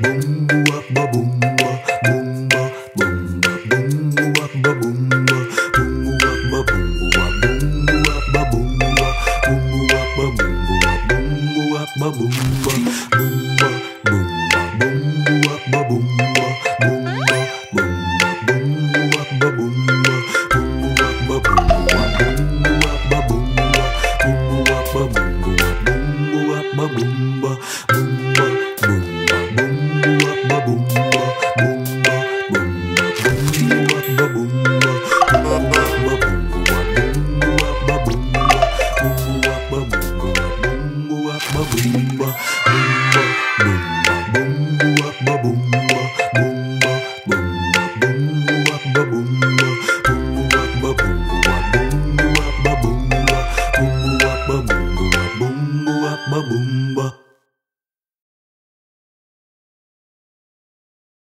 Bumba, bumba, bumba, bumba, bumba, bumba. Boomba, ba boomba, boomba, ba boomba, boomba, boomba, boomba.